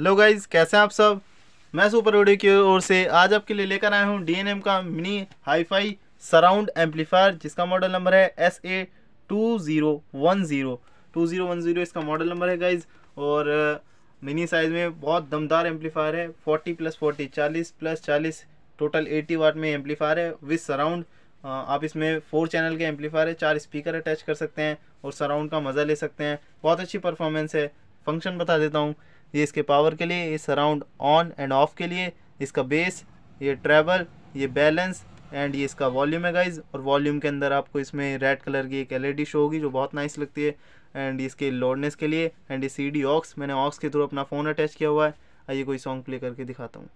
Hello guys कैसे हैं आप सब? मैं सुपर ऑडियो की ओर से आज आपके लिए लेकर आया हूँ डी का मिनी हाईफाई सराउंड एम्पलीफायर, जिसका मॉडल नंबर है S A two zero one zero. Two zero one zero इसका मॉडल नंबर है गाइज़ और मिनी साइज़ में बहुत दमदार एम्पलीफायर है। फोर्टी प्लस फोर्टी, चालीस प्लस चालीस, टोटल एटी वाट में एम्पलीफायर है। विथ सराउंड आप इसमें फोर चैनल के एम्पलीफायर है, चार स्पीकर अटैच कर सकते हैं और सराउंड का मज़ा ले सकते हैं। बहुत अच्छी परफॉर्मेंस है। फ़ंक्शन बता देता हूँ। ये इसके पावर के लिए, ये सराउंड ऑन एंड ऑफ़ के लिए, इसका बेस ये ट्रेवल ये बैलेंस एंड ये इसका वॉल्यूम है गाइज़ और वॉल्यूम के अंदर आपको इसमें रेड कलर की एक एलईडी शो होगी जो बहुत नाइस लगती है. एंड इसके लोडनेस के लिए एंड ये सी डी ऑक्स मैंने ऑक्स के थ्रू अपना फ़ोन अटैच किया हुआ है. आइए कोई सॉन्ग प्ले करके दिखाता हूँ.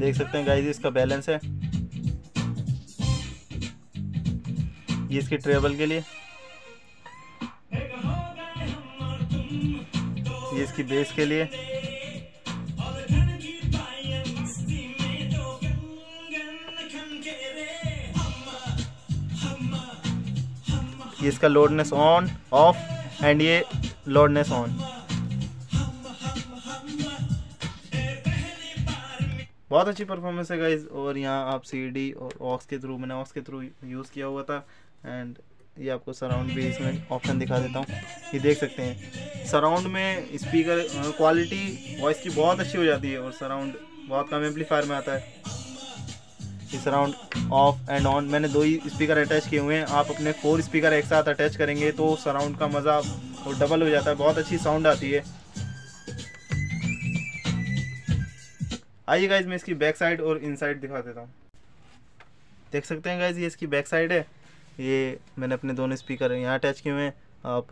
देख सकते हैं गाइस इसका बैलेंस है। ये इसके ट्रेवल के लिए। ये इसकी बेस के लिए। ये इसका लोडनेस ऑन ऑफ़ एंड ये लोडनेस ऑन बहुत अच्छी परफॉर्मेंस है गाइज़ और यहाँ आप सी डी और ऑक्स के थ्रू मैंने ऑक्स के थ्रू यूज़ किया हुआ था. एंड ये आपको सराउंड भी इसमें ऑप्शन दिखा देता हूँ. ये देख सकते हैं. सराउंड में स्पीकर क्वालिटी वॉइस की बहुत अच्छी हो जाती है और सराउंड बहुत कम एम्पलीफायर में आता है. ये सराउंड ऑफ़ एंड ऑन मैंने दो ही स्पीकर अटैच किए हुए हैं. आप अपने फोर स्पीकर एक साथ अटैच करेंगे तो सराउंड का मज़ा और डबल हो जाता है. बहुत अच्छी साउंड आती है. आइए गाइज़ मैं इसकी बैक साइड और इन साइड दिखा देता हूँ। देख सकते हैं गाइज़ ये इसकी बैक साइड है। ये मैंने अपने दोनों स्पीकर यहाँ अटैच किए हुए हैं। आप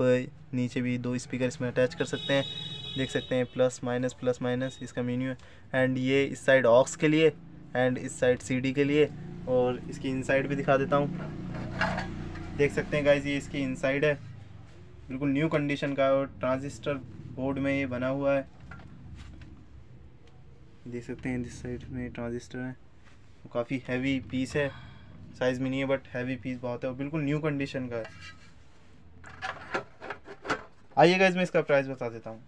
नीचे भी दो स्पीकर इसमें अटैच कर सकते हैं। देख सकते हैं प्लस माइनस प्लस माइनस इसका मीन्यू है। एंड ये इस साइड ऑक्स के लिए एंड इस साइड सीडी के लिए, और इसकी इनसाइड भी दिखा देता हूँ। देख सकते हैं गाइज़ ये इसकी इनसाइड है। बिल्कुल न्यू कंडीशन का और ट्रांजिस्टर बोर्ड में ये बना हुआ है। देख सकते हैं जिस साइड में ट्रांजिस्टर है। तो काफ़ी हैवी पीस है। साइज़ में नहीं है बट हैवी पीस बहुत है। और बिल्कुल न्यू कंडीशन का है। आइए गाइज़ मैं इसका प्राइस बता देता हूँ।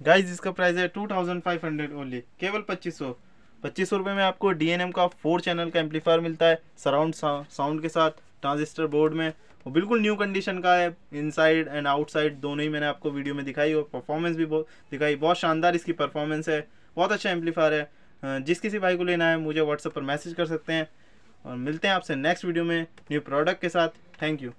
गाइज़ इसका प्राइस है two thousand five hundred only केवल पच्चीस सौ। पच्चीस सौ रुपये में आपको डीएनएम का फोर चैनल का एम्पलीफायर मिलता है। सराउंड साउंड के साथ ट्रांजिस्टर बोर्ड में। वो बिल्कुल न्यू कंडीशन का है। इनसाइड एंड आउटसाइड दोनों ही मैंने आपको वीडियो में दिखाई। और परफॉर्मेंस भी बहुत, दिखाई। बहुत शानदार इसकी परफॉर्मेंस है। बहुत अच्छा एम्पलीफायर है। जिस किसी भाई को लेना है, मुझे व्हाट्सएप पर मैसेज कर सकते हैं। और मिलते हैं आपसे नेक्स्ट वीडियो में न्यू प्रोडक्ट के साथ। Thank you